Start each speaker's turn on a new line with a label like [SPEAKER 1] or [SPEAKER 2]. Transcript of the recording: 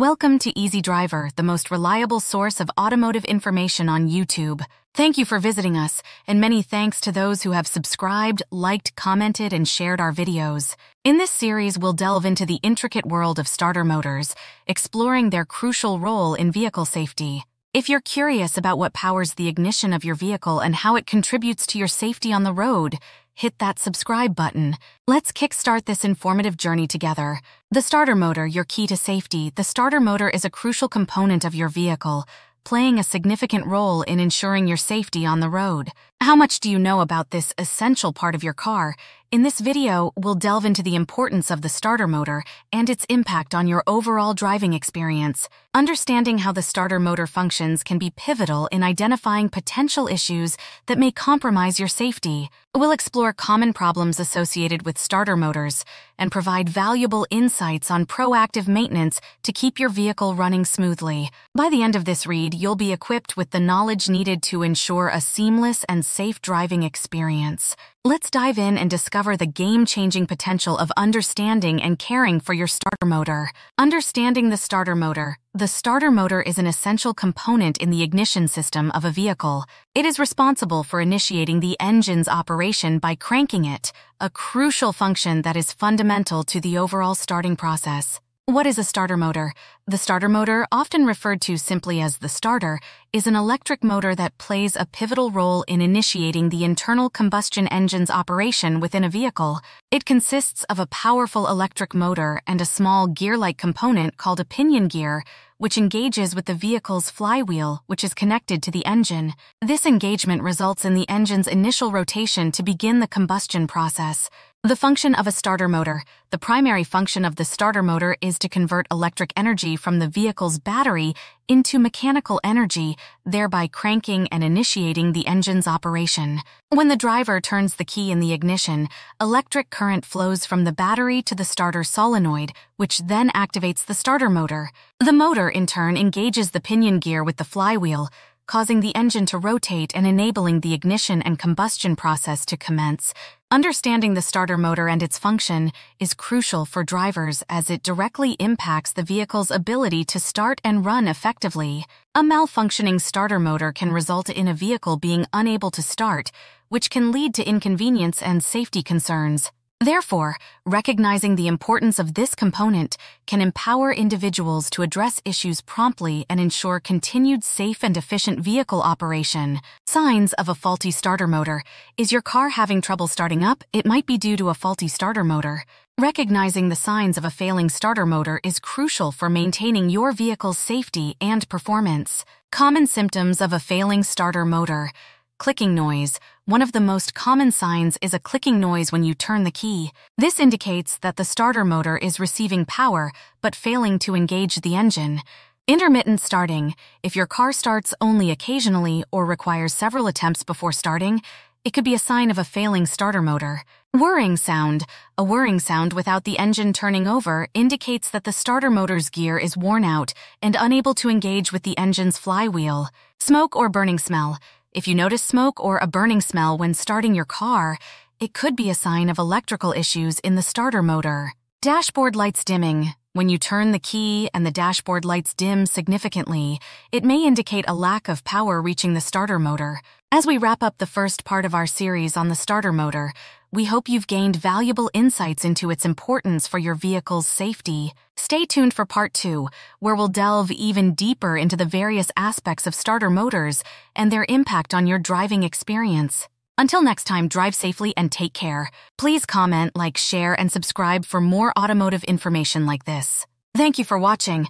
[SPEAKER 1] Welcome to Easy Driver, the most reliable source of automotive information on YouTube. Thank you for visiting us, and many thanks to those who have subscribed, liked, commented, and shared our videos. In this series, we'll delve into the intricate world of starter motors, exploring their crucial role in vehicle safety. If you're curious about what powers the ignition of your vehicle and how it contributes to your safety on the road, hit that subscribe button. Let's kickstart this informative journey together. The starter motor, your key to safety. The starter motor is a crucial component of your vehicle, playing a significant role in ensuring your safety on the road. How much do you know about this essential part of your car? In this video, we'll delve into the importance of the starter motor and its impact on your overall driving experience. Understanding how the starter motor functions can be pivotal in identifying potential issues that may compromise your safety. We'll explore common problems associated with starter motors and provide valuable insights on proactive maintenance to keep your vehicle running smoothly. By the end of this read, you'll be equipped with the knowledge needed to ensure a seamless and safe driving experience. Let's dive in and discover the game-changing potential of understanding and caring for your starter motor. Understanding the starter motor. The starter motor is an essential component in the ignition system of a vehicle. It is responsible for initiating the engine's operation by cranking it, a crucial function that is fundamental to the overall starting process. What is a starter motor? The starter motor, often referred to simply as the starter, is an electric motor that plays a pivotal role in initiating the internal combustion engine's operation within a vehicle. It consists of a powerful electric motor and a small gear-like component called a pinion gear, which engages with the vehicle's flywheel, which is connected to the engine. This engagement results in the engine's initial rotation to begin the combustion process. The function of a starter motor. The primary function of the starter motor is to convert electric energy from the vehicle's battery into mechanical energy, thereby cranking and initiating the engine's operation. When the driver turns the key in the ignition, electric current flows from the battery to the starter solenoid, which then activates the starter motor. The motor, in turn, engages the pinion gear with the flywheel, causing the engine to rotate and enabling the ignition and combustion process to commence. Understanding the starter motor and its function is crucial for drivers as it directly impacts the vehicle's ability to start and run effectively. A malfunctioning starter motor can result in a vehicle being unable to start, which can lead to inconvenience and safety concerns. Therefore, recognizing the importance of this component can empower individuals to address issues promptly and ensure continued safe and efficient vehicle operation. Signs of a faulty starter motor. Is your car having trouble starting up? It might be due to a faulty starter motor. Recognizing the signs of a failing starter motor is crucial for maintaining your vehicle's safety and performance. Common symptoms of a failing starter motor. Clicking noise. One of the most common signs is a clicking noise when you turn the key. This indicates that the starter motor is receiving power but failing to engage the engine. Intermittent starting. If your car starts only occasionally or requires several attempts before starting, it could be a sign of a failing starter motor. Whirring sound. A whirring sound without the engine turning over indicates that the starter motor's gear is worn out and unable to engage with the engine's flywheel. Smoke or burning smell. If you notice smoke or a burning smell when starting your car, it could be a sign of electrical issues in the starter motor. Dashboard lights dimming. When you turn the key and the dashboard lights dim significantly, it may indicate a lack of power reaching the starter motor. As we wrap up the first part of our series on the starter motor, we hope you've gained valuable insights into its importance for your vehicle's safety. Stay tuned for part two, where we'll delve even deeper into the various aspects of starter motors and their impact on your driving experience. Until next time, drive safely and take care. Please comment, like, share, and subscribe for more automotive information like this. Thank you for watching.